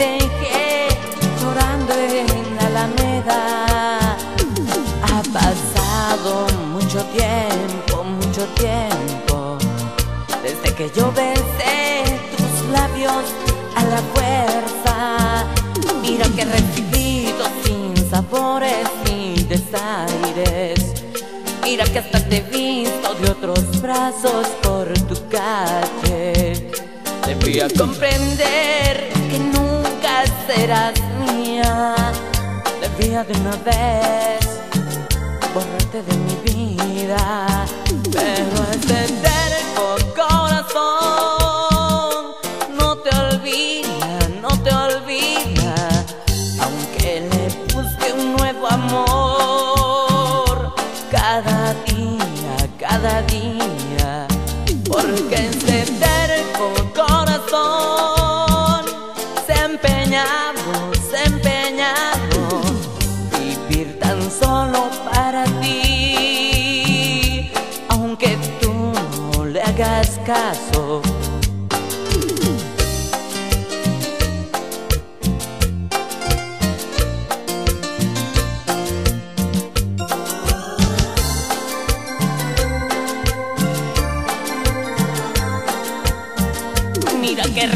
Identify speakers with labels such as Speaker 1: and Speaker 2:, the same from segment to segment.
Speaker 1: dejé llorando en la alameda. Ha pasado mucho tiempo, mucho tiempo, desde que yo besé tus labios a la fuerza. Mira que he recibido sin sabores ni desaires. Mira que hasta te he visto de otros brazos por tu calle. Debía comprender serás mía. Debía de una vez borrarte de mi vida. Pero este terco corazón no te olvida, no te olvida. Aunque le busque un nuevo amor cada día, cada día. Solo para ti, aunque tú no le hagas caso. Mira que he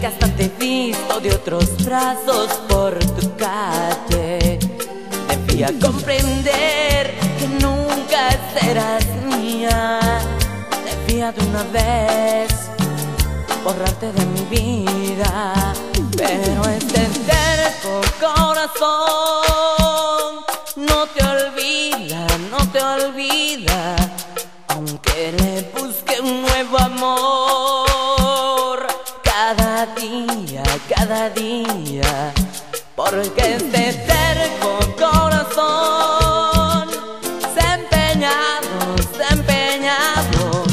Speaker 1: que hasta te visto de otros brazos por tu calle. Debía comprender que nunca serás mía. Debía de una vez borrarte de mi vida. Pero este terco corazón no te olvida, no te olvida. Aunque le busque un nuevo amor cada día. Porque este terco corazón se empeñado, se empeñado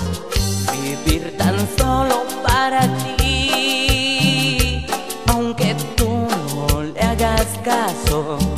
Speaker 1: vivir tan solo para ti, aunque tú no le hagas caso.